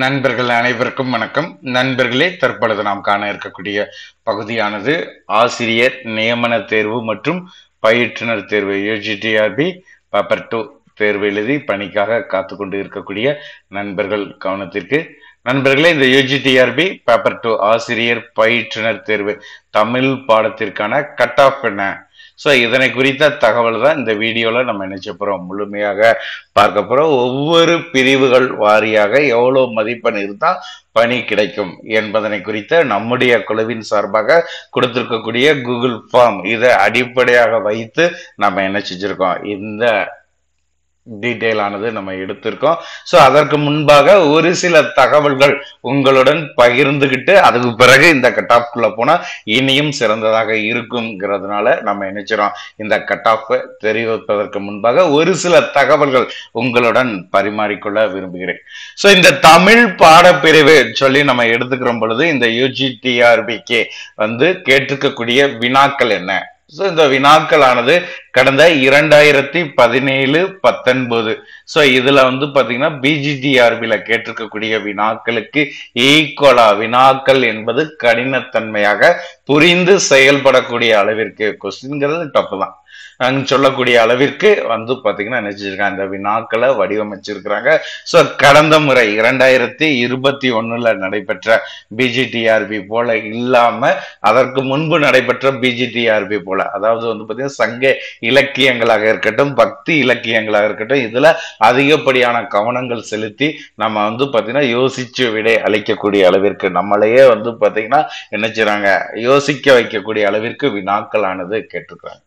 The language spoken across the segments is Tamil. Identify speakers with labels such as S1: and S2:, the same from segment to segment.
S1: நண்பர்கள் அனைவருக்கும் வணக்கம். நண்பர்களே தற்பொழுது நாம் காண இருக்கக்கூடிய பகுதியானது ஆசிரியர் நியமன தேர்வு மற்றும் பயிற்றுனர் தேர்வு யூஜிடிஆர்பி பேப்பர் டூ தேர்வு எழுதி பணிக்காக காத்து கொண்டு இருக்கக்கூடிய நண்பர்கள் கவனத்திற்கு. நண்பர்களே இந்த யூஜிடிஆர்பி பேப்பர் டூ ஆசிரியர் பயிற்றுனர் தேர்வு தமிழ் பாடத்திற்கான கட் ஆஃப் என்ன? ஸோ இதனை குறித்த தகவல் தான் இந்த வீடியோவில் நம்ம நினைச்ச போகிறோம் முழுமையாக பார்க்க போகிறோம் ஒவ்வொரு பிரிவுகள் வாரியாக எவ்வளோ மதிப்பெண் இருந்தால் பணி கிடைக்கும் என்பதனை குறித்த நம்முடைய குழுவின் சார்பாக கொடுத்துருக்கக்கூடிய கூகுள் ஃபார்ம் இதை அடிப்படையாக வைத்து நம்ம என்ன செஞ்சுருக்கோம்? இந்த டீட்டெயில் ஆனது நம்ம எடுத்திருக்கோம். ஸோ அதற்கு முன்பாக ஒரு சில தகவல்கள் உங்களுடன் பகிர்ந்துக்கிட்டு அதுக்கு பிறகு இந்த கட் ஆஃப்குள்ளே போனால் இனியும் சிறந்ததாக இருக்குங்கிறதுனால நம்ம நினைச்சிரோம் இந்த கட் ஆஃபை தெரிவிப்பதற்கு முன்பாக ஒரு சில தகவல்கள் உங்களுடன் பரிமாறிக்கொள்ள விரும்புகிறேன். ஸோ இந்த தமிழ் பாடப்பிரிவு சொல்லி நம்ம எடுத்துக்கிற பொழுது இந்த யூஜிடிஆர்பிக்கு வந்து கேட்டிருக்கக்கூடிய வினாக்கள் என்ன? ஸோ இந்த வினாக்களானது கடந்த இரண்டாயிரத்தி பதினேழு பத்தொன்பது. ஸோ இதில் வந்து பார்த்தீங்கன்னா பிஜிடிஆர்பியில் கேட்டிருக்கக்கூடிய வினாக்களுக்கு ஈக்குவலா வினாக்கள் என்பது கடினத்தன்மையாக புரிந்து செயல்படக்கூடிய அளவிற்கு கொஸ்டின்ங்கிறது டப்பு தான். சொல்லக்கூடிய அளவிற்கு வந்து பாத்தீங்கன்னா நினைச்சிருக்காங்க அந்த வினாக்களை வடிவமைச்சிருக்கிறாங்க. ஸோ கடந்த முறை இரண்டாயிரத்தி இருபத்தி ஒண்ணுல நடைபெற்ற பிஜிடிஆர்பி போல இல்லாம அதற்கு முன்பு நடைபெற்ற பிஜிடிஆர்பி போல அதாவது வந்து பாத்தீங்கன்னா சங்க இலக்கியங்களாக இருக்கட்டும் பக்தி இலக்கியங்களாக இருக்கட்டும் இதுல அதிகப்படியான கவனங்கள் செலுத்தி நம்ம வந்து பாத்தீங்கன்னா யோசிச்சு விடை அளிக்கக்கூடிய அளவிற்கு நம்மளையே வந்து பாத்தீங்கன்னா என்ன செய்றாங்க? யோசிக்க வைக்கக்கூடிய அளவிற்கு வினாக்களானது கேட்டிருக்கிறாங்க.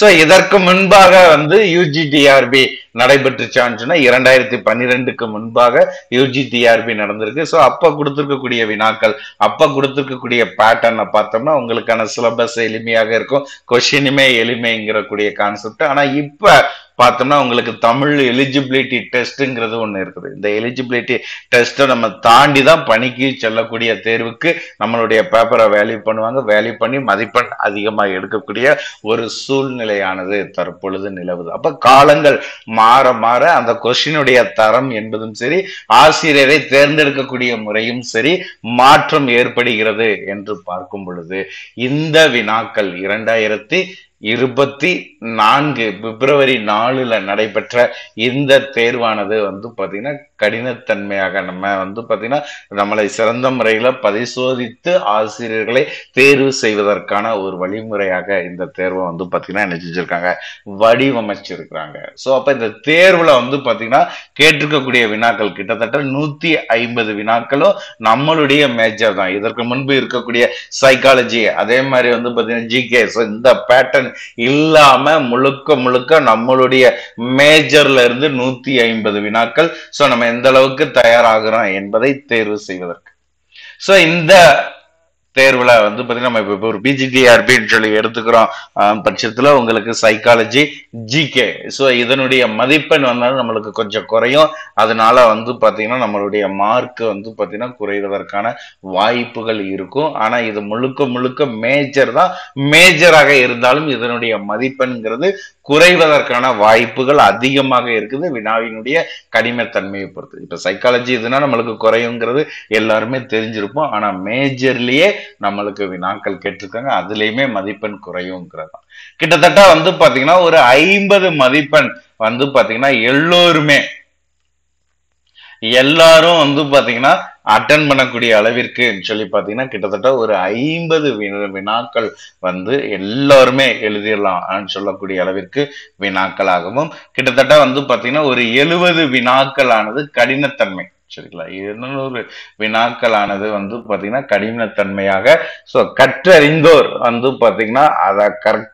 S1: சோ இதற்கு முன்பாக வந்து யூஜிடிஆர்பி நடைபெற்றுச்சான்னு சொன்னா இரண்டாயிரத்தி பன்னிரெண்டுக்கு முன்பாக யூஜிடிஆர்பி நடந்திருக்கு. ஸோ அப்ப கொடுத்துருக்கக்கூடிய வினாக்கள் அப்ப கொடுத்துருக்கக்கூடிய பேட்டர்னை பார்த்தோம்னா உங்களுக்கான சிலபஸ் எளிமையாக இருக்கும். கொஷினுமே எளிமைங்கிற கூடிய கான்செப்ட் ஆனா இப்ப பார்த்தோம்னா உங்களுக்கு தமிழ் எலிஜிபிலிட்டி டெஸ்ட்டுங்கிறது ஒன்று இருக்குது. இந்த எலிஜிபிலிட்டி டெஸ்ட்டை நம்ம தாண்டி தான் பணிக்கு செல்லக்கூடிய தேர்வுக்கு நம்மளுடைய பேப்பரை வேல்யூ பண்ணுவாங்க. வேல்யூ பண்ணி மதிப்பெண் அதிகமாக எடுக்கக்கூடிய ஒரு சூழ்நிலையானது தற்பொழுது நிலவுது. அப்போ காலங்கள் மாற மாற அந்த கொஸ்டினுடைய தரம் என்பதும் சரி ஆசிரியரை தேர்ந்தெடுக்கக்கூடிய முறையும் சரி மாற்றம் ஏற்படுகிறது என்று பார்க்கும் பொழுது இந்த வினாக்கள் இரண்டாயிரத்தி இருபத்தி நான்கு பிப்ரவரி நாலுல நடைபெற்ற இந்த தேர்வானது வந்து பார்த்தீங்கன்னா கடினத்தன்மையாக நம்ம வந்து பார்த்தீங்கன்னா நம்மளை சிறந்த முறையில் பரிசோதித்து ஆசிரியர்களை தேர்வு செய்வதற்கான ஒரு வழிமுறையாக இந்த தேர்வை வந்து பார்த்தீங்கன்னா என்ன செஞ்சிருக்காங்க வடிவமைச்சிருக்கிறாங்க. ஸோ அப்போ இந்த தேர்வில் வந்து பார்த்தீங்கன்னா கேட்டிருக்கக்கூடிய வினாக்கள் கிட்டத்தட்ட நூற்றி ஐம்பது வினாக்களும் நம்மளுடைய மேஜர் தான். இதற்கு முன்பு இருக்கக்கூடிய சைக்காலஜி அதே மாதிரி வந்து பார்த்தீங்கன்னா ஜிகே இந்த பேட்டர்ன் இல்லாம முழுக்க முழுக்க நம்மளுடைய மேஜர்ல இருந்து நூத்தி ஐம்பது வினாக்கள். சோ நம்ம எந்த அளவுக்கு தயாராகிறோம் என்பதை தேர்வு செய்வதற்கு. சோ இந்த தேர்வில் வந்து பார்த்தீங்கன்னா நம்ம இப்போ ஒரு பிஜிடிஆர்பின்னு சொல்லி எடுத்துக்கிறோம். பட்சத்தில் உங்களுக்கு சைக்காலஜி ஜிகே ஸோ இதனுடைய மதிப்பெண் வந்தாலும் நம்மளுக்கு கொஞ்சம் குறையும். அதனால வந்து பார்த்தீங்கன்னா நம்மளுடைய மார்க் வந்து பார்த்தீங்கன்னா குறைவதற்கான வாய்ப்புகள் இருக்கும். ஆனால் இது முழுக்க முழுக்க மேஜர் தான். மேஜராக இருந்தாலும் இதனுடைய மதிப்பெண்ங்கிறது குறைவதற்கான வாய்ப்புகள் அதிகமாக இருக்குது. வினாவினுடைய கடினத்தன்மையை பொறுத்து. இப்போ சைக்காலஜி இதுனா நம்மளுக்கு குறையுங்கிறது எல்லாருமே தெரிஞ்சிருப்போம். ஆனால் மேஜர்லேயே நம்மளுக்கு வினாக்கள் கேட்டிருக்காங்க. அதுலயுமே மதிப்பெண் குறையுங்கிறது கிட்டத்தட்ட வந்து பாத்தீங்கன்னா ஒரு ஐம்பது மதிப்பெண் வந்து பாத்தீங்கன்னா எல்லோருமே எல்லாரும் வந்து பாத்தீங்கன்னா அட்டன் பண்ணக்கூடிய அளவிற்கு சொல்லி பாத்தீங்கன்னா கிட்டத்தட்ட ஒரு ஐம்பது வினாக்கள் வந்து எல்லாருமே எழுதிடலாம் சொல்லக்கூடிய அளவிற்கு வினாக்களாகவும் கிட்டத்தட்ட வந்து பாத்தீங்கன்னா ஒரு எழுபது வினாக்களானது கடினத்தன்மை. சரிங்களா இருநூறு வினாக்களானது வந்து பாத்தீங்கன்னா கடினத்தன்மையாக ஸோ கற்றறிந்தோர் வந்து பாத்தீங்கன்னா அதை கரெக்ட்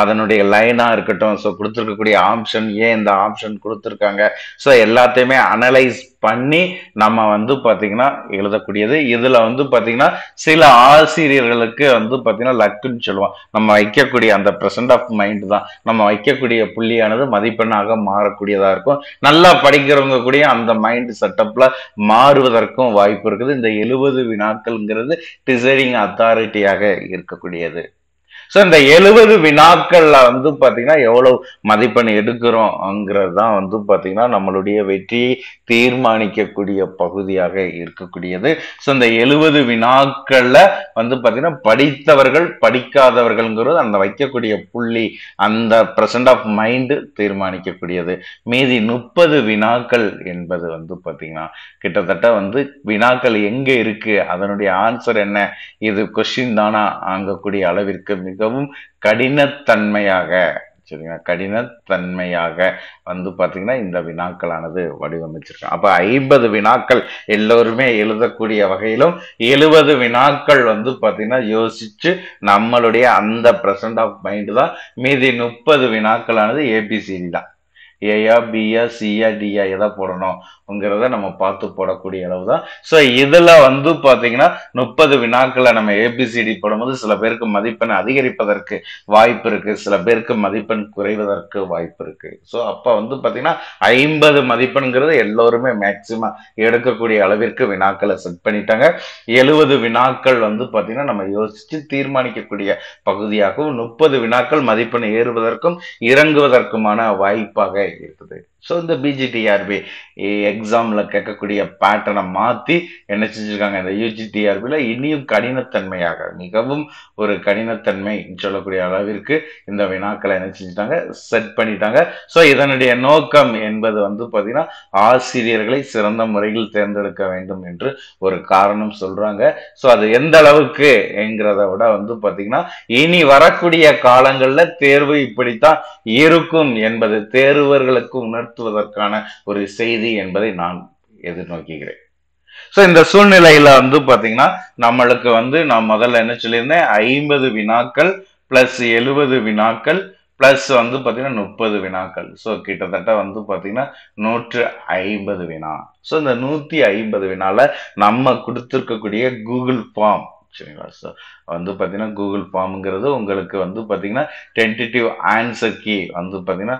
S1: அதனுடைய லைனாக இருக்கட்டும். ஸோ கொடுத்துருக்கக்கூடிய ஆப்ஷன் ஏன் இந்த ஆப்ஷன் கொடுத்துருக்காங்க. ஸோ எல்லாத்தையுமே அனலைஸ் பண்ணி நம்ம வந்து பார்த்தீங்கன்னா எழுதக்கூடியது. இதில் வந்து பார்த்தீங்கன்னா சில ஆசிரியர்களுக்கு வந்து பார்த்தீங்கன்னா லக்குன்னு சொல்லுவோம் நம்ம வைக்கக்கூடிய அந்த ப்ரெசன்ட் ஆஃப் மைண்ட் தான். நம்ம வைக்கக்கூடிய புள்ளியானது மதிப்பெண்ணாக மாறக்கூடியதாக இருக்கும். நல்லா படிக்கிறவங்க கூட அந்த மைண்ட் செட்டப்பில் மாறுவதற்கும் வாய்ப்பு இருக்குது. இந்த எழுபது வினாக்கள்ங்கிறது டிசைடிங் அத்தாரிட்டியாக இருக்கக்கூடியது. ஸோ இந்த எழுபது வினாக்கள்ல வந்து பார்த்தீங்கன்னா எவ்வளவு மதிப்பெண் எடுக்கிறோங்கிறது தான் வந்து பார்த்தீங்கன்னா நம்மளுடைய வெற்றியை தீர்மானிக்கக்கூடிய பகுதியாக இருக்கக்கூடியது. ஸோ இந்த எழுபது வினாக்கள்ல வந்து பார்த்தீங்கன்னா படித்தவர்கள் படிக்காதவர்கள்ங்கிறது அந்த வைக்கக்கூடிய புள்ளி அந்த பிரசன்ட் ஆஃப் மைண்டு தீர்மானிக்கக்கூடியது. மீதி முப்பது வினாக்கள் என்பது வந்து பார்த்தீங்கன்னா கிட்டத்தட்ட வந்து வினாக்கள் எங்கே இருக்கு? அதனுடைய ஆன்சர் என்ன? இது கொஸ்டின் தானா? ஆங்கக்கூடிய அளவிற்கு மிகவும் கடினத்தன்மையாக சரிங்களா? கடினத்தன்மையாக வந்து பார்த்தீங்கன்னா இந்த வினாக்களானது வடிவமைச்சிருக்காங்க. அப்போ ஐம்பது வினாக்கள் எல்லோருமே எழுதக்கூடிய வகையிலும் எழுபது வினாக்கள் வந்து பார்த்திங்கன்னா யோசிச்சு நம்மளுடைய அந்த ப்ரெசன்ட் ஆஃப் மைண்டு தான். மீதி முப்பது வினாக்களானது ஏபிசிடி தான். ஏயா பியா சியா டியா எதை போடணும்ங்கிறத நம்ம பார்த்து போடக்கூடிய அளவு தான் ஸோ இதில் வந்து பார்த்தீங்கன்னா முப்பது வினாக்களை நம்ம ஏபிசிடி போடும்போது சில பேருக்கு மதிப்பெண் அதிகரிப்பதற்கு வாய்ப்பு இருக்கு. சில பேருக்கு மதிப்பெண் குறைவதற்கு வாய்ப்பு இருக்கு. ஸோ அப்போ வந்து பார்த்தீங்கன்னா ஐம்பது மதிப்பெண்ங்கிறது எல்லோருமே மேக்சிமம் எடுக்கக்கூடிய அளவிற்கு வினாக்களை செட் பண்ணிட்டாங்க. எழுபது வினாக்கள் வந்து பார்த்தீங்கன்னா நம்ம யோசிச்சு தீர்மானிக்கக்கூடிய பகுதியாகவும் முப்பது வினாக்கள் மதிப்பெண் ஏறுவதற்கும் இறங்குவதற்குமான வாய்ப்பாக இருக்குது ஸோ இந்த பிஜிடிஆர்பி எக்ஸாமில் கேட்கக்கூடிய பேட்டர்னை மாற்றி என்ன செஞ்சுருக்காங்க? இந்த யூஜிடிஆர்பியில் இனியும் கடினத்தன்மையாக மிகவும் ஒரு கடினத்தன்மை சொல்லக்கூடிய அளவிற்கு இந்த வினாக்களை என்ன செஞ்சுட்டாங்க? செட் பண்ணிட்டாங்க. ஸோ இதனுடைய நோக்கம் என்பது வந்து பார்த்தீங்கன்னா ஆசிரியர்களை சிறந்த முறையில் தேர்ந்தெடுக்க வேண்டும் என்று ஒரு காரணம் சொல்கிறாங்க ஸோ அது எந்த அளவுக்கு என்கிறத விட வந்து பார்த்தீங்கன்னா இனி வரக்கூடிய காலங்களில் தேர்வு இப்படித்தான் இருக்கும் என்பது தேர்வு தேர்வர்களுக்கு உணர்த்துவதற்கான ஒரு செய்தி என்பதை நான் எதிர்நோக்குகிறேன். ஸோ இந்த சூழ்நிலையில வந்து பாத்தீங்கன்னா நம்மளுக்கு வந்து நான் முதல்ல என்ன சொல்லியிருந்தேன்? ஐம்பது வினாக்கள் பிளஸ் எழுபது வினாக்கள் பிளஸ் வந்து பார்த்தீங்கன்னா முப்பது வினாக்கள். ஸோ கிட்டத்தட்ட வந்து பார்த்தீங்கன்னா நூற்று ஐம்பது வினா. ஸோ இந்த நூற்றி ஐம்பது வினால நம்ம கொடுத்துருக்கக்கூடிய கூகுள் ஃபார்ம் சரிங்களா? ஸோ வந்து பார்த்தீங்கன்னா கூகுள் ஃபார்ம்ங்கிறது உங்களுக்கு வந்து பார்த்தீங்கன்னா டென்டேட்டிவ் ஆன்சர் கீ வந்து பார்த்தீங்கன்னா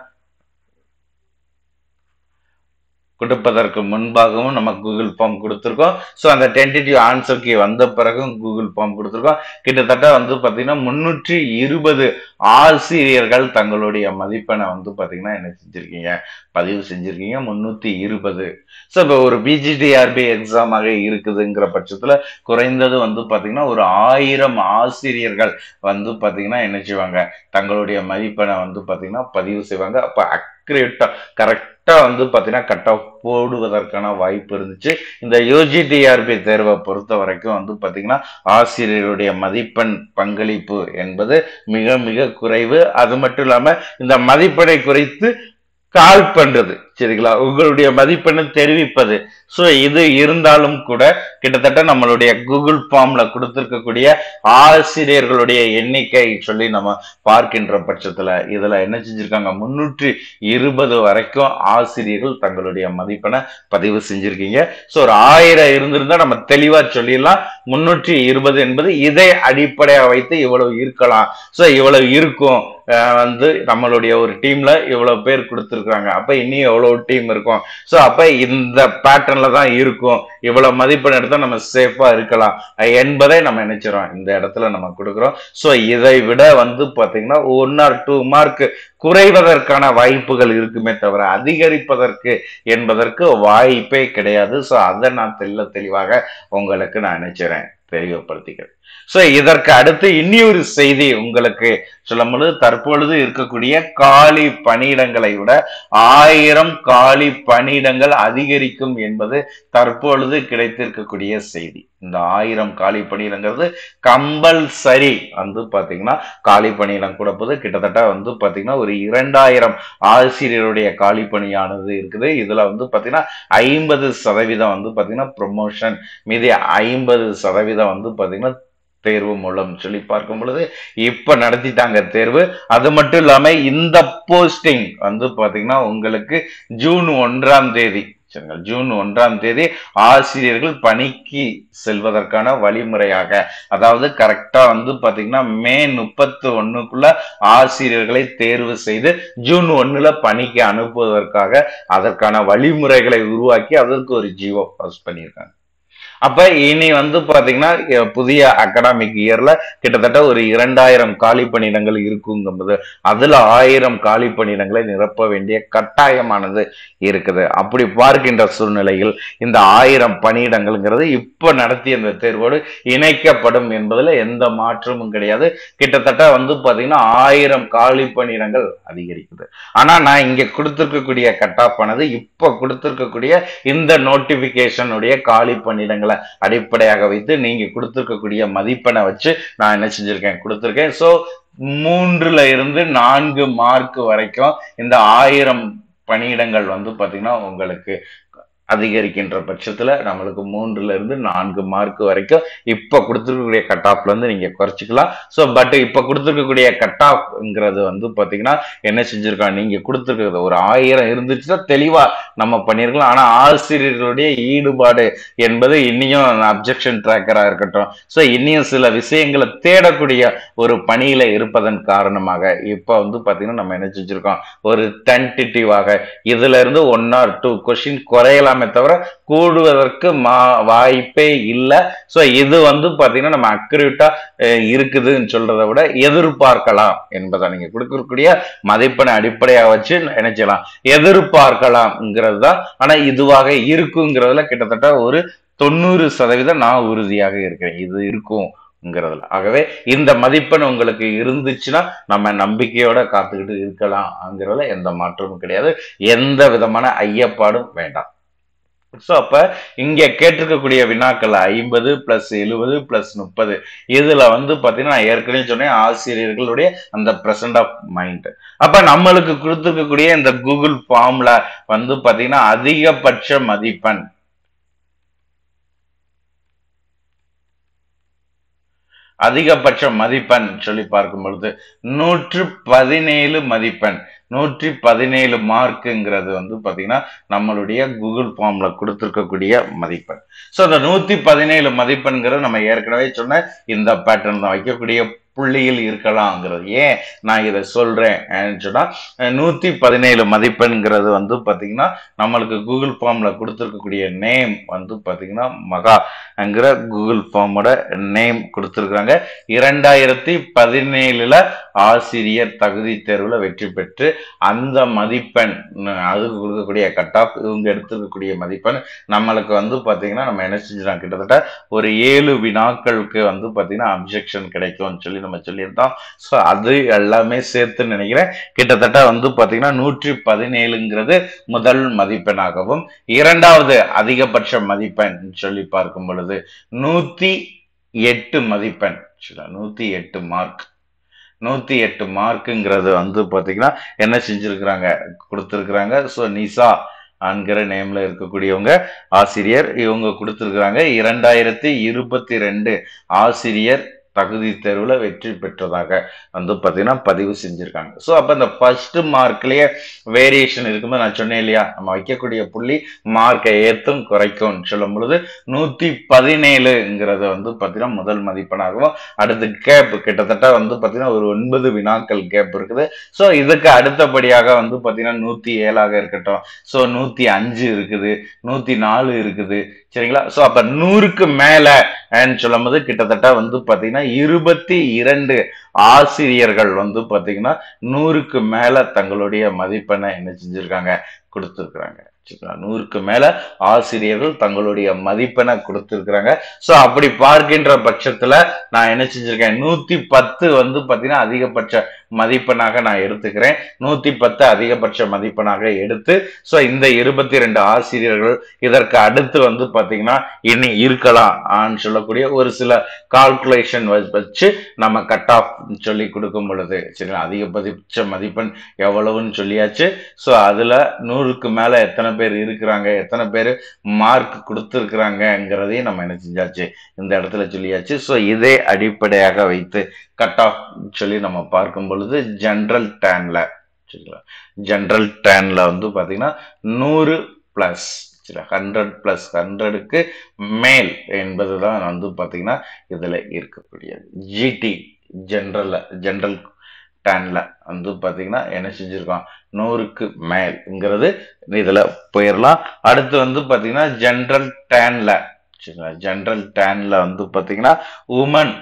S1: கொடுப்பதற்கு முன்பாகவும் நம்ம கூகுள் ஃபார்ம் கொடுத்துருக்கோம். ஸோ அந்த டென்டேட்டிவ் ஆன்சர் கீ வந்த பிறகும் கூகுள் ஃபார்ம் கொடுத்துருக்கோம். கிட்டத்தட்ட வந்து பார்த்தீங்கன்னா முன்னூற்றி இருபது ஆசிரியர்கள் தங்களுடைய மதிப்பெண்ணை வந்து பார்த்தீங்கன்னா என்ன செஞ்சுருக்கீங்க? பதிவு செஞ்சுருக்கீங்க. முந்நூற்றி இருபது ஸோ இப்போ ஒரு பிஜிடிஆர்பி எக்ஸாமாக இருக்குதுங்கிற பட்சத்தில் குறைந்தது வந்து பார்த்தீங்கன்னா ஒரு ஆயிரம் ஆசிரியர்கள் வந்து பார்த்தீங்கன்னா என்ன செய்வாங்க? தங்களுடைய மதிப்பெண்ணை வந்து பார்த்தீங்கன்னா பதிவு செய்வாங்க. அப்போ அக்யூரேட்டாக கரெக்டாக வந்து பார்த்தீங்கன்னா கட் ஆஃப் போடுவதற்கான வாய்ப்பு இருந்துச்சு. இந்த யூஜிடிஆர்பி தேர்வை பொறுத்த வரைக்கும் வந்து பார்த்தீங்கன்னா ஆசிரியருடைய மதிப்பெண் பங்களிப்பு என்பது மிக மிக குறைவு. அது மட்டும் இல்லாமல் இந்த மதிப்பெண்ணை குறித்து கால் பண்ணுறது சரிங்களா உங்களுடைய மதிப்பெண்ணை தெரிவிப்பது. ஸோ இது இருந்தாலும் கூட கிட்டத்தட்ட நம்மளுடைய கூகுள் ஃபார்ம்ல கொடுத்துருக்கக்கூடிய ஆசிரியர்களுடைய எண்ணிக்கை சொல்லி நம்ம பார்க்கின்ற பட்சத்துல இதுல என்ன செஞ்சிருக்காங்க? முன்னூற்றி இருபது வரைக்கும் ஆசிரியர்கள் தங்களுடைய மதிப்பெண்ணை பதிவு செஞ்சிருக்கீங்க. ஸோ ஒரு ஆயிரம் இருந்திருந்தா நம்ம தெளிவா சொல்லிடலாம். முன்னூற்றி இருபது என்பது இதை அடிப்படையாக வைத்து இவ்வளவு இருக்கலாம். ஸோ இவ்வளவு இருக்கும். வந்து நம்மளுடைய ஒரு டீம்ல இவ்வளவு பேர் கொடுத்துருக்காங்க அப்ப இனி எவ்வளவு டீம் இருக்கும். ஸோ அப்ப இந்த பேட்டர்ன்ல தான் இருக்கும். இவ்வளவு மதிப்பெண் எடுத்தா நம்ம சேஃபா இருக்கலாம். என்பதை நம்ம நினைச்சிரோம் இந்த இடத்துல நம்ம கொடுக்குறோம். ஸோ இதை விட வந்து பாத்தீங்கன்னா ஒன் ஆர் டூ மார்க் குறைவதற்கான வாய்ப்புகள் இருக்குமே தவிர அதிகரிப்பதற்கு என்பதற்கு வாய்ப்பே கிடையாது. ஸோ அதை நான் தெல்ல தெளிவாக உங்களுக்கு நான் நினைச்சிறேன். தெளிவுபடுத்திக்கிறேன். ஸோ இதற்கு அடுத்து இன்னொரு செய்தி உங்களுக்கு சொல்லும்போது தற்பொழுது இருக்கக்கூடிய காலி பணியிடங்களை விட ஆயிரம் காலி பணியிடங்கள் அதிகரிக்கும் என்பது தற்பொழுது கிடைத்திருக்கக்கூடிய செய்தி. இந்த ஆயிரம் காலி பணியிடங்கிறது கம்பல்சரி வந்து பாத்தீங்கன்னா காலி பணியிடம் கொடுப்பது கிட்டத்தட்ட வந்து பாத்தீங்கன்னா ஒரு இரண்டாயிரம் ஆசிரியருடைய காலி பணியானது இருக்குது. இதுல வந்து பாத்தீங்கன்னா ஐம்பது சதவீதம் வந்து பாத்தீங்கன்னா ப்ரொமோஷன் மீதி ஐம்பது சதவீதம் வந்து பாத்தீங்கன்னா தேர்வு மூலம் சொல்லி பார்க்கும் பொழுது இப்ப நடத்திட்டாங்க தேர்வு. அது மட்டும் இல்லாம இந்த போஸ்டிங் வந்து பாத்தீங்கன்னா உங்களுக்கு ஜூன் ஒன்றாம் தேதி சரிங்களா? ஜூன் ஒன்றாம் தேதி ஆசிரியர்கள் பணிக்கு செல்வதற்கான வழிமுறையாக அதாவது கரெக்டா வந்து பாத்தீங்கன்னா மே முப்பத்தி ஒண்ணுக்குள்ள ஆசிரியர்களை தேர்வு செய்து ஜூன் ஒண்ணுல பணிக்கு அனுப்புவதற்காக அதற்கான வழிமுறைகளை உருவாக்கி அதற்கு ஒரு ஜீவோ பாஸ் பண்ணியிருக்காங்க. அப்ப இனி வந்து பாத்தீங்கன்னா புதிய அகாடமிக் இயர்ல கிட்டத்தட்ட ஒரு இரண்டாயிரம் காலி பணியிடங்கள் இருக்குங்கும்போது அதுல ஆயிரம் காலி பணியிடங்களை நிரப்ப வேண்டிய கட்டாயமானது இருக்குது. அப்படி பார்க்கின்ற சூழ்நிலையில் இந்த ஆயிரம் பணியிடங்கள்ங்கிறது இப்ப நடத்திய இந்த தேர்வோடு இணைக்கப்படும் என்பதுல எந்த மாற்றமும் கிடையாது. கிட்டத்தட்ட வந்து பாத்தீங்கன்னா ஆயிரம் காலி பணியிடங்கள் அதிகரிக்குது. ஆனா நான் இங்க கொடுத்திருக்கக்கூடிய கட் ஆஃப் ஆனது இப்ப கொடுத்திருக்கக்கூடிய இந்த நோட்டிபிகேஷனுடைய காலி பணியிடங்கள் அடிப்படையாக வைத்து நீங்க கொடுத்துருக்கக்கூடிய மதிப்பெண்ணை வச்சு நான் என்ன செஞ்சிருக்கேன்? கொடுத்துருக்கேன். சோ மூன்றுல இருந்து நான்கு மார்க் வரைக்கும் இந்த ஆயிரம் பணியிடங்கள் வந்து பாத்தீங்கன்னா உங்களுக்கு அதிகரிக்கின்ற பட்சத்துல நம்மளுக்கு மூன்றுல இருந்து நான்கு மார்க் வரைக்கும் இப்ப கொடுத்துருக்கக்கூடிய கட் ஆஃப்ல இருந்து நீங்க குறைச்சிக்கலாம். ஸோ பட் இப்ப கொடுத்துருக்கக்கூடிய கட் ஆஃப்ங்கிறது வந்து பாத்தீங்கன்னா என்ன செஞ்சுருக்கோம் நீங்க கொடுத்துருக்கிறது ஒரு ஆயிரம் இருந்துச்சுன்னா தெளிவா நம்ம பண்ணியிருக்கலாம் ஆனா ஆசிரியர்களுடைய ஈடுபாடு என்பது இன்னியும் அப்ஜெக்ஷன் ட்ராக்கராக இருக்கட்டும். ஸோ இன்னியும் சில விஷயங்களை தேடக்கூடிய ஒரு பணியில இருப்பதன் காரணமாக இப்ப வந்து பாத்தீங்கன்னா நம்ம என்ன செஞ்சிருக்கோம்? ஒரு டென்டிட்டிவாக இதுல இருந்து ஒன் ஆர் டூ கொஸ்டின் குறையலாம் தவிர கூடுவதற்கு மா- வாய்ப்பே இல்லை. ஸோ இது வந்து பாத்தீங்கன்னா நம்ம அக்யூரேட்டா இருக்குதுன்னு சொல்றதை விட எதிர்பார்க்கலாம் என்பதை நீங்க கொடுக்கக்கூடிய மதிப்பெண்ணை அடிப்படையாக வச்சு நினைச்சலாம் எதிர்பார்க்கலாம்ங்கிறது தான். ஆனா இதுவாக இருக்குங்கிறதுல கிட்டத்தட்ட ஒரு தொண்ணூறு சதவீதம் நான் உறுதியாக இருக்கிறேன். இது இருக்கும்ங்கிறதுல. ஆகவே இந்த மதிப்பெண் உங்களுக்கு இருந்துச்சுன்னா நம்ம நம்பிக்கையோட காத்துக்கிட்டு இருக்கலாம்ங்கிறதுல எந்த மாற்றமும் கிடையாது. எந்த விதமான ஐயப்பாடும் வேண்டாம். ஸோ அப்ப இங்க கேட்டிருக்கக்கூடிய வினாக்கள் ஐம்பது பிளஸ் எழுபது பிளஸ் முப்பது. இதுல வந்து பாத்தீங்கன்னா நான் ஏற்கனவே சொன்னேன் ஆசிரியர்களுடைய அந்த பிரசன்ட் ஆஃப் மைண்ட் அப்ப நம்மளுக்கு கொடுத்துருக்கக்கூடிய இந்த கூகுள் ஃபார்ம்ல வந்து பாத்தீங்கன்னா அதிகபட்ச மதிப்பெண். அதிகபட்ச மதிப்பெண் சொல்லி பார்க்கும் பொழுது நூற்று பதினேழு மதிப்பெண். நூற்றி பதினேழு மார்க்குங்கிறது வந்து பாத்தீங்கன்னா நம்மளுடைய கூகுள் ஃபார்ம்ல கொடுத்துருக்கக்கூடிய மதிப்பெண். ஸோ அந்த நூத்தி பதினேழு மதிப்பெண்கிறது நம்ம ஏற்கனவே சொன்ன இந்த பேட்டர்ன் தான் வைக்கக்கூடிய புள்ளியில் இருக்கலாங்கிறது. ஏன் நான் இதை சொல்கிறேன் சொன்னால் நூற்றி பதினேழு மதிப்பெண்ங்கிறது வந்து பார்த்திங்கன்னா நம்மளுக்கு கூகுள் ஃபார்மில் கொடுத்துருக்கக்கூடிய நேம் வந்து பார்த்திங்கன்னா மகாங்கிற கூகுள் ஃபார்மோட நேம் கொடுத்துருக்குறாங்க. இரண்டாயிரத்தி பதினேழில் ஆசிரியர் தகுதி தேர்வில் வெற்றி பெற்று அந்த மதிப்பெண் அதுக்கு கொடுக்கக்கூடிய கட் ஆஃப் இவங்க எடுத்துக்கக்கூடிய மதிப்பெண் நம்மளுக்கு வந்து பார்த்திங்கன்னா நம்ம என்ன செஞ்சிடலாம்? கிட்டத்தட்ட ஒரு ஏழு வினாக்களுக்கு வந்து பார்த்திங்கன்னா அப்ஜெக்ஷன் கிடைக்கும்னு சொல்லி நம்ம சொல்லியிருந்தோம். ஸோ அது எல்லாமே சேர்த்து நினைக்கிறேன். கிட்டத்தட்ட வந்து பாத்தீங்கன்னா நூற்றி பதினேழுங்கிறது முதல் மதிப்பெண்ணாகவும் இரண்டாவது அதிகபட்ச மதிப்பெண் சொல்லி பார்க்கும் பொழுது நூத்தி எட்டு மதிப்பெண் நூத்தி எட்டு மார்க் நூத்தி எட்டு மார்க்குங்கிறது வந்து பாத்தீங்கன்னா என்ன செஞ்சுருக்குறாங்க? கொடுத்துருக்குறாங்க. ஸோ நிசா ஆண்கிற நேம்ல இருக்கக்கூடியவங்க ஆசிரியர் இவங்க கொடுத்துருக்குறாங்க. இரண்டாயிரத்தி இருபத்தி ரெண்டு ஆசிரியர் தகுதி தேர்வில் வெற்றி பெற்றதாக வந்து பார்த்தீங்கன்னா பதிவு செஞ்சுருக்காங்க. ஸோ அப்போ இந்த ஃபஸ்ட்டு மார்க்லேயே வேரியேஷன் இருக்கும்போது நான் சொன்னேன் இல்லையா? நம்ம வைக்கக்கூடிய புள்ளி மார்க்கை ஏற்றும் குறைக்கும்னு சொல்லும் பொழுது நூற்றி பதினேழுங்கிறது வந்து பார்த்தீங்கன்னா முதல் மதிப்பெண்ணாகவும் அடுத்து கேப் கிட்டத்தட்ட வந்து பார்த்தீங்கன்னா ஒரு ஒன்பது வினாக்கள் கேப் இருக்குது. ஸோ இதுக்கு அடுத்தபடியாக வந்து பார்த்தீங்கன்னா நூற்றி ஏழாக இருக்கட்டும். ஸோ நூற்றி அஞ்சு இருக்குது நூற்றி நாலு இருக்குது. சரிங்களா? ஸோ அப்போ நூறுக்கு மேலே சொல்லும் போது கிட்டத்தட்ட வந்து பார்த்தீங்கன்னா இருபத்தி இரண்டு ஆசிரியர்கள் வந்து பாத்தீங்கன்னா நூறுக்கு மேல தங்களுடைய மதிப்பெண்ணை என்ன செஞ்சுருக்காங்க கொடுத்துருக்குறாங்க. நூறுக்கு மேல ஆசிரியர்கள் தங்களுடைய மதிப்பெண்ணை கொடுத்துருக்குறாங்க. ஸோ அப்படி பார்க்கின்ற பட்சத்துல நான் என்ன செஞ்சிருக்கேன்? நூத்தி பத்து வந்து பாத்தீங்கன்னா அதிகபட்ச மதிப்பெண்ணாக நான் எடுத்துக்கிறேன். நூத்தி பத்து அதிகபட்ச மதிப்பெண்ணாக எடுத்து ஸோ இந்த இருபத்தி ரெண்டு ஆசிரியர்கள் இதற்கு அடுத்து வந்து பாத்தீங்கன்னா இனி இருக்கலாம் ஆன்னு சொல்லக்கூடிய ஒரு சில கால்குலேஷன் வச்சு நம்ம கட் ஆஃப் சொல்லி கொடுக்கும் பொழுது சரிங்களா? அதிகபட்ச மதிப்பெண் எவ்வளவுன்னு சொல்லியாச்சு. ஸோ அதுல நூறுக்கு மேல எத்தனை பேர் இருக்கிறாங்க எத்தனை பேர் மார்க் கொடுத்துருக்குறாங்கங்கிறதையும் நம்ம என்ன செஞ்சாச்சு? இந்த இடத்துல சொல்லியாச்சு. ஸோ இதே அடிப்படையாக வைத்து கட் ஆஃப் சொல்லி நம்ம பார்க்கும் பொழுது ஜென்ரல் டேன்ல சரிங்களா? ஜென்ரல் டேன்ல வந்து பாத்தீங்கன்னா நூறு ப்ளஸ் ஹண்ட்ரட் ப்ளஸ் ஹண்ட்ரடுக்கு மேல் என்பதுதான் வந்து பாத்தீங்கன்னா இதுல இருக்கக்கூடியது. ஜிடி ஜென்ரல்ல ஜென்ரல் டேன்ல வந்து பாத்தீங்கன்னா என்ன செஞ்சுருக்கோம்? நூறுக்கு மேல்ங்கிறது இதுல போயிடலாம் அடுத்து வந்து பாத்தீங்கன்னா ஜென்ரல் டேனில் சரிங்களா? ஜென்ரல் டேனில் வந்து பார்த்திங்கன்னா உமன்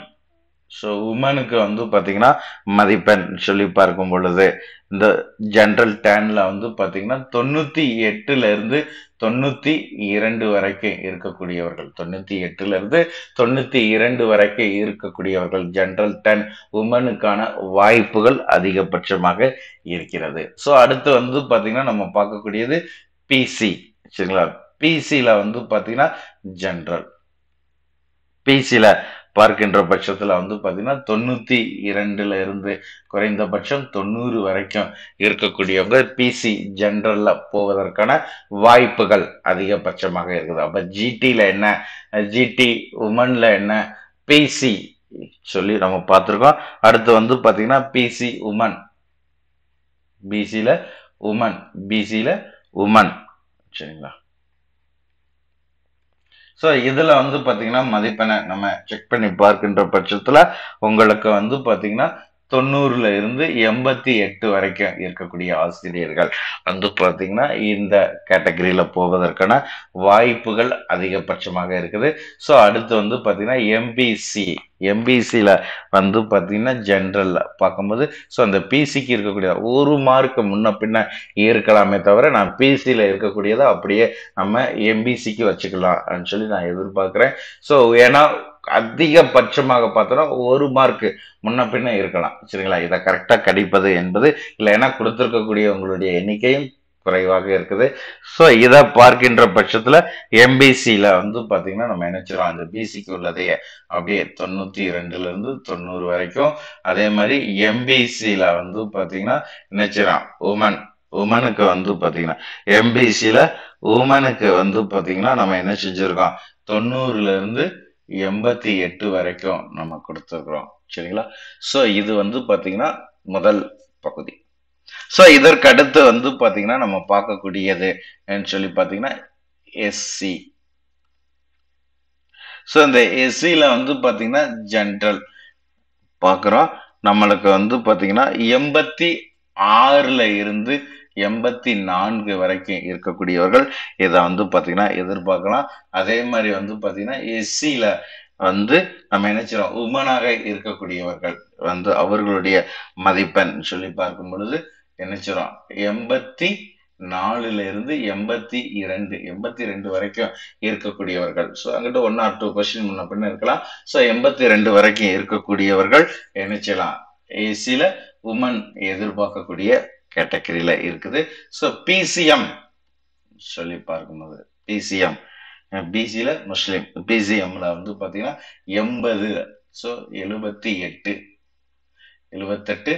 S1: ஸோ உமனுக்கு வந்து பார்த்தீங்கன்னா மதிப்பெண் சொல்லி பார்க்கும் பொழுது இந்த ஜென்ரல் டேன்ல வந்து பார்த்தீங்கன்னா தொண்ணூற்றி எட்டுல இருந்து தொண்ணூற்றி இரண்டு வரைக்கும் இருக்கக்கூடியவர்கள். தொண்ணூற்றி எட்டுல இருந்து தொண்ணூற்றி இரண்டு வரைக்கும் இருக்கக்கூடியவர்கள். ஜென்ரல் டென் உமனுக்கான வாய்ப்புகள் அதிகபட்சமாக இருக்கிறது. ஸோ அடுத்து வந்து பார்த்திங்கன்னா நம்ம பார்க்கக்கூடியது பிசி சரிங்களா? பிசியில் வந்து பார்த்திங்கன்னா ஜென்ரல் பிசியில் பார்க்கின்ற பட்சத்தில் வந்து பார்த்தீங்கன்னா தொண்ணூற்றி இரண்டுல இருந்து குறைந்தபட்சம் தொண்ணூறு வரைக்கும் இருக்கக்கூடியவங்க பிசி ஜென்ரலில் போவதற்கான வாய்ப்புகள் அதிகபட்சமாக இருக்குது. அப்போ ஜிடியில் என்ன ஜிடி உமனில் என்ன பிசி சொல்லி நம்ம பார்த்துருக்கோம். அடுத்து வந்து பார்த்திங்கன்னா பிசி உமன் பிசியில் உமன் பிசியில் உமன் சரிங்களா? ஸோ இதில் வந்து பார்த்தீங்கன்னா மதிப்பெண்ணை நம்ம செக் பண்ணி பார்க்கின்ற பட்சத்தில் உங்களுக்கு வந்து பார்த்தீங்கன்னா தொண்ணூறுல இருந்து எண்பத்தி எட்டு வரைக்கும் இருக்கக்கூடிய ஆசிரியர்கள். வந்து பார்த்தீங்கன்னா இந்த கேட்டகரியில் போவதற்கான வாய்ப்புகள் அதிகபட்சமாக இருக்குது. ஸோ அடுத்து வந்து பார்த்தீங்கன்னா எம்பிசி எம்பிசியில் வந்து பார்த்தீங்கன்னா ஜென்ரலில் பார்க்கும்போது ஸோ அந்த பிசிக்கு இருக்கக்கூடிய ஒரு மார்க்கு முன்ன பின்ன இருக்கலாமே தவிர நான் பிசியில் இருக்கக்கூடியதை அப்படியே நம்ம எம்பிசிக்கு வச்சுக்கலாம் சொல்லி நான் எதிர்பார்க்குறேன். ஸோ ஏன்னா அதிகபட்சமாக பார்த்தோன்னா ஒரு மார்க்கு முன்ன பின்ன இருக்கலாம். சரிங்களா? இதை கரெக்டாக கடிப்பது என்பது இல்லைன்னா கொடுத்துருக்கக்கூடிய உங்களுடைய எண்ணிக்கையும் குறைவாக இருக்குது. ஸோ இதை பார்க்கின்ற பட்சத்தில் எம்பிசியில் வந்து பார்த்தீங்கன்னா நம்ம நினைச்சிடும் அந்த பிசிக்கு உள்ளதையே அப்படியே தொண்ணூற்றி ரெண்டுலேருந்து தொண்ணூறு வரைக்கும். அதே மாதிரி எம்பிசியில் வந்து பார்த்தீங்கன்னா நினைச்சிடும் உமன் உமனுக்கு வந்து பார்த்தீங்கன்னா எம்பிசியில் உமனுக்கு வந்து பார்த்தீங்கன்னா நம்ம என்ன செஞ்சுருக்கோம்? தொண்ணூறுலேருந்து எண்பத்தி எட்டு வரைக்கும் நம்ம கொடுத்துருக்குறோம். சரிங்களா? ஸோ இது வந்து பார்த்தீங்கன்னா முதல் பகுதி. ஸோ இதற்கடுத்து வந்து பார்த்தீங்கன்னா நம்ம பார்க்கக்கூடியது சொல்லி பார்த்தீங்கன்னா எஸ்சி ஸோ இந்த எஸ்சியில் வந்து பார்த்தீங்கன்னா ஜென்ரல் பார்க்குறோம். நம்மளுக்கு வந்து பார்த்தீங்கன்னா எண்பத்தி ஆறில் இருந்து எண்பத்தி நான்கு வரைக்கும் இருக்கக்கூடியவர்கள் இதை வந்து பார்த்தீங்கன்னா எதிர்பார்க்கலாம். அதே மாதிரி வந்து பார்த்தீங்கன்னா எஸ்சியில் வந்து நம்ம நினைச்சிடும் உமனாக இருக்கக்கூடியவர்கள் வந்து அவர்களுடைய மதிப்பெண் சொல்லி பார்க்கும் பொழுது நினைச்சிடும் எண்பத்தி நாலுல இருந்து எண்பத்தி இரண்டு எண்பத்தி ரெண்டு வரைக்கும் இருக்கக்கூடியவர்கள். ஸோ அங்கிட்ட ஒன் ஆர் டூ கொஸ்டின் முன்ன பின்ன இருக்கலாம். ஸோ எண்பத்தி ரெண்டு வரைக்கும் இருக்கக்கூடியவர்கள் நினைச்சலாம் ஏசியில உமன் எதிர்பார்க்கக்கூடிய கேட்டகரியில் இருக்குது. ஸோ பிசிஎம் சொல்லி பார்க்கும்போது பிசிஎம் பிசியில் முஸ்லீம். பிசிஎம்ல வந்து பார்த்தீங்கன்னா எண்பது. ஸோ எழுபத்தி எட்டு. எழுபத்தெட்டு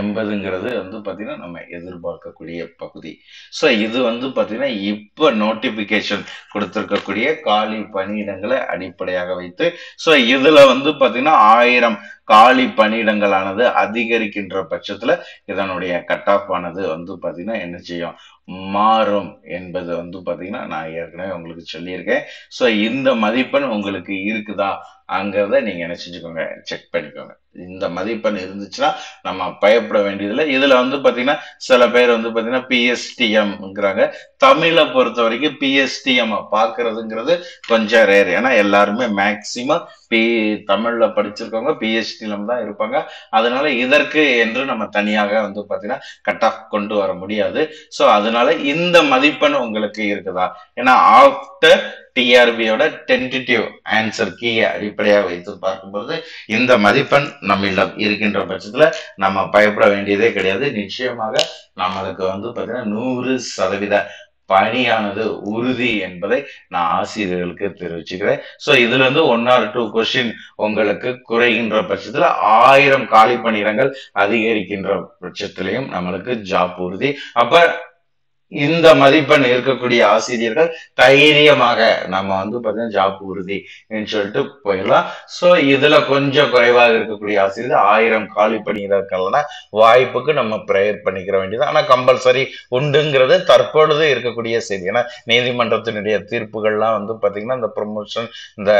S1: எண்பதுங்கிறது வந்து பார்த்தீங்கன்னா நம்ம எதிர்பார்க்கக்கூடிய பகுதி. ஸோ இது வந்து பார்த்தீங்கன்னா இப்போ நோட்டிஃபிகேஷன் கொடுத்துருக்கக்கூடிய காலி பணியிடங்களை அடிப்படையாக வைத்து ஸோ இதில் வந்து பார்த்தீங்கன்னா ஆயிரம் காலி பணியிடங்களானது அதிகரிக்கின்ற பட்சத்தில் இதனுடைய கட் ஆஃப் ஆனது வந்து பார்த்தீங்கன்னா என்ன செய்யும்? மாறும் என்பது வந்து பார்த்தீங்கன்னா நான் ஏற்கனவே உங்களுக்கு சொல்லியிருக்கேன். ஸோ இந்த மதிப்பெண் உங்களுக்கு இருக்குதா? அங்கிறத நீங்கள் என்ன செஞ்சுக்கோங்க செக் பண்ணிக்கோங்க. இந்த மதிப்பெண் இருந்துச்சுன்னா நம்ம பயப்பட வேண்டியதில்லை. இதில் வந்து பார்த்தீங்கன்னா சில பேர் வந்து பார்த்தீங்கன்னா பிஎஸ்டிஎம்ங்கிறாங்க தமிழை பொறுத்த வரைக்கும் பிஎஸ்டிஎம் பார்க்கறதுங்கிறது கொஞ்சம் ரேர் ஏன்னா எல்லாருமே மேக்சிமம் பி தமிழில் படிச்சிருக்கவங்க நிலம் தான் இருப்பாங்க. அதனால இதற்கு என்று நம்ம தனியாக வந்து பார்த்தீங்கன்னா கட் ஆஃப் கொண்டு வர முடியாது. ஸோ அதனால இந்த மதிப்பெண் உங்களுக்கு இருக்குதா? ஏன்னா ஆஃப்டர் டிஆர்பியோட டென்டிட்டிவ் ஆன்சர் கீயை அடிப்படையாக வைத்து பார்க்கும்போது இந்த மதிப்பெண் நம்மிடம் இருக்கின்ற பட்சத்தில் நம்ம பயப்பட வேண்டியதே கிடையாது. நிச்சயமாக நம்மளுக்கு வந்து பார்த்தீங்கன்னா நூறு சதவீத பணியானது உறுதி என்பதை நான் ஆசிரியர்களுக்கு தெரிவிச்சுக்கிறேன். ஸோ இதுல இருந்து ஒன் ஆர் டூ கொஸ்டின் உங்களுக்கு குறைகின்ற பட்சத்தில் ஆயிரம் காலி பணியிடங்கள் அதிகரிக்கின்ற பட்சத்திலையும் நம்மளுக்கு ஜாப் உறுதி. அப்ப இந்த மதிப்பெண் இருக்கக்கூடிய ஆசிரியர்கள் தைரியமாக நம்ம வந்து பார்த்தீங்கன்னா ஜாப் உறுதி சொல்லிட்டு போயிடலாம். ஸோ இதுல கொஞ்சம் குறைவாக இருக்கக்கூடிய ஆசிரியர் ஆயிரம் காலி பணியிடர்கள்னா வாய்ப்புக்கு நம்ம ப்ரேயர் பண்ணிக்கிற வேண்டியது ஆனால் கம்பல்சரி உண்டுங்கிறது தற்பொழுது இருக்கக்கூடிய செய்தி. ஏன்னா நீதிமன்றத்தினுடைய தீர்ப்புகள்லாம் வந்து பார்த்தீங்கன்னா இந்த ப்ரொமோஷன் இந்த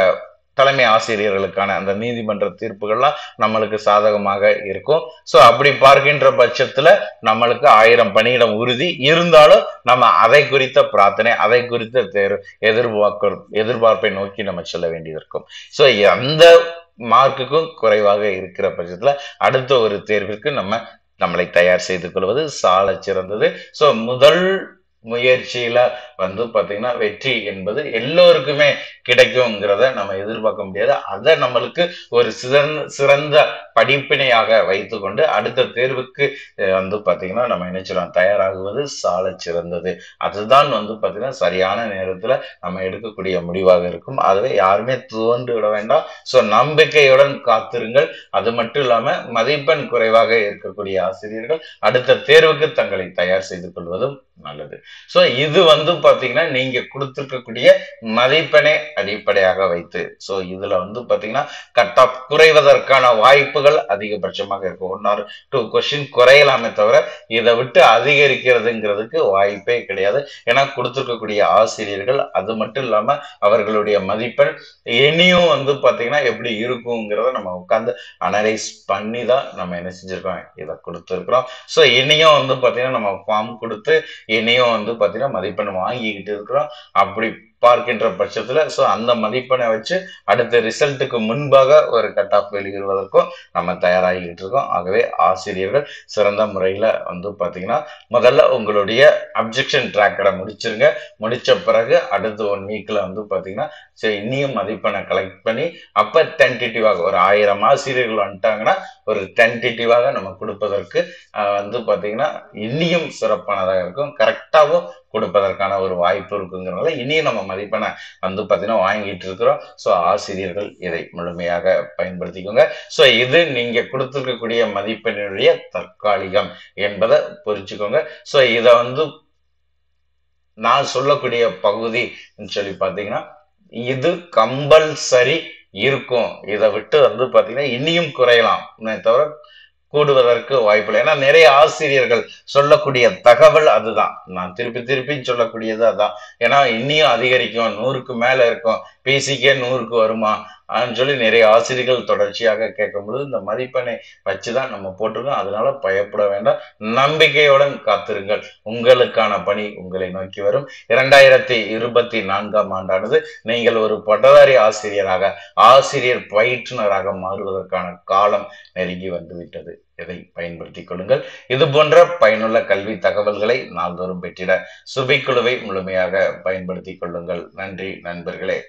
S1: தலைமை ஆசிரியர்களுக்கான அந்த நீதிமன்ற தீர்ப்புகள்லாம் நம்மளுக்கு சாதகமாக இருக்கும். ஸோ அப்படி பார்க்கின்ற பட்சத்துல நம்மளுக்கு ஆயிரம் பணியிடம் உறுதி. இருந்தாலும் நம்ம அதை குறித்த பிரார்த்தனை அதை குறித்த தேர் எதிர்பார்க்க எதிர்பார்ப்பை நோக்கி நம்ம செல்ல வேண்டியது இருக்கும் ஸோ அந்த மார்க்குக்கும் குறைவாக இருக்கிற பட்சத்துல அடுத்த ஒரு தேர்விற்கு நம்ம நம்மளை தயார் செய்து கொள்வது சால சிறந்தது. ஸோ முதல் முயற்சியில வந்து பாத்தீங்கன்னா வெற்றி என்பது எல்லோருக்குமே கிடைக்குங்கிறத நம்ம எதிர்பார்க்க முடியாது. அதை நம்மளுக்கு ஒரு சிறந்த சிறந்த படிப்பினையாக வைத்துக்கொண்டு அடுத்த தேர்வுக்கு வந்து பார்த்தீங்கன்னா நம்ம நினைச்சிடலாம் தயாராகுவது சால சிறந்தது. அதுதான் வந்து பார்த்திங்கன்னா சரியான நேரத்தில் நம்ம எடுக்கக்கூடிய முடிவாக இருக்கும். ஆகவே யாருமே துவண்டு விட வேண்டாம். ஸோ நம்பிக்கையுடன் காத்திருங்கள். அது மட்டும் இல்லாமல் மதிப்பெண் குறைவாக இருக்கக்கூடிய ஆசிரியர்கள் அடுத்த தேர்வுக்கு தங்களை தயார் செய்து கொள்வதும் நல்லது. ஸோ இது வந்து பார்த்தீங்கன்னா நீங்கள் கொடுத்துருக்கக்கூடிய மதிப்பெண்ணை அடிப்படையாக வைத்து. ஸோ இதுல வந்து பாத்தீங்கன்னா கட் ஆஃப் குறைவதற்கான வாய்ப்புகள் அதிகபட்சமாக இருக்கும். ஒன் ஆர் டூ கொஸ்டின் குறையலாமே தவிர இதை விட்டு அதிகரிக்கிறதுங்கிறதுக்கு வாய்ப்பே கிடையாது. ஏன்னா கொடுத்துருக்கக்கூடிய ஆசிரியர்கள் அது மட்டும் இல்லாம அவர்களுடைய மதிப்பெண் இனியும் வந்து பாத்தீங்கன்னா எப்படி இருக்குங்கிறத நம்ம உட்காந்து அனலைஸ் பண்ணி தான் நம்ம என்ன செஞ்சிருக்கோம் இதை கொடுத்துருக்குறோம். ஸோ இனியும் வந்து பாத்தீங்கன்னா நம்ம ஃபார்ம் கொடுத்து இனியும் வந்து பாத்தீங்கன்னா மதிப்பெண் வாங்கிக்கிட்டு இருக்கிறோம். அப்படி பார்க்கின்ற பட்சத்தில் ஸோ அந்த மதிப்பெண்ணை வச்சு அடுத்த ரிசல்ட்டுக்கு முன்பாக ஒரு கட் ஆஃப் வெளியிடுவதற்கும் நம்ம தயாராகிக்கிட்டு இருக்கோம். ஆகவே ஆசிரியர்கள் சிறந்த முறையில் வந்து பார்த்தீங்கன்னா முதல்ல உங்களுடைய அப்ஜெக்ஷன் ட்ராக்கடை முடிச்சிருங்க. முடித்த பிறகு அடுத்த ஒன் வீக்கில் வந்து பார்த்தீங்கன்னா சரி இன்னியும் மதிப்பெண்ணை கலெக்ட் பண்ணி அப்போ டென்டேட்டிவாக ஒரு ஆயிரம் ஆசிரியர்கள் வந்துட்டாங்கன்னா ஒரு டென்டேட்டிவாக நம்ம கொடுப்பதற்கு வந்து பார்த்தீங்கன்னா இன்னியும் சிறப்பானதாக இருக்கும். கரெக்டாகவும் கொடுப்பதற்கான ஒரு வாய்ப்பு இருக்குங்கிறனால இனியும் நம்ம மதிப்பெண்ணை வந்து பாத்தீங்கன்னா வாங்கிட்டு இருக்கிறோம். ஸோ ஆசிரியர்கள் இதை முழுமையாக பயன்படுத்திக்கோங்க. ஸோ இது நீங்க கொடுத்துருக்கக்கூடிய மதிப்பெண்ணுடைய தற்காலிகம் என்பதை புரிச்சுக்கோங்க ஸோ இதை வந்து நான் சொல்லக்கூடிய பகுதி சொல்லி பார்த்தீங்கன்னா இது கம்பல்சரி இருக்கும். இதை விட்டு வந்து பார்த்தீங்கன்னா இனியும் குறையலாம். தவிர கூடுவதற்கு வாய்ப்பில்லை ஏன்னா நிறைய ஆசிரியர்கள் சொல்லக்கூடிய தகவல் அதுதான். நான் திருப்பி திருப்பி சொல்லக்கூடியது அதான். ஏன்னா இன்னியும் அதிகரிக்கும். நூறுக்கு மேல இருக்கும். பிசிக்கே நூறுக்கு வருமா? அப்படின்னு சொல்லி நிறைய ஆசிரியர்கள் தொடர்ச்சியாக கேட்கும்போது இந்த மதிப்பெண்ணை வச்சுதான் நம்ம போட்டிருக்கோம். அதனால பயப்பட வேண்டாம். நம்பிக்கையுடன் காத்திருங்கள். உங்களுக்கான பணி உங்களை நோக்கி வரும். இரண்டாயிரத்தி இருபத்தி நான்காம் ஆண்டானது நீங்கள் ஒரு பட்டதாரி ஆசிரியராக ஆசிரியர் பயிற்றுனராக மாறுவதற்கான காலம் நெருங்கி வந்துவிட்டது. இதை பயன்படுத்திக் கொள்ளுங்கள். இது போன்ற பயனுள்ள கல்வி தகவல்களை நாள்தோறும் பெற்றிட சுபிக்குழுவை முழுமையாக பயன்படுத்திக் கொள்ளுங்கள். நன்றி நண்பர்களே.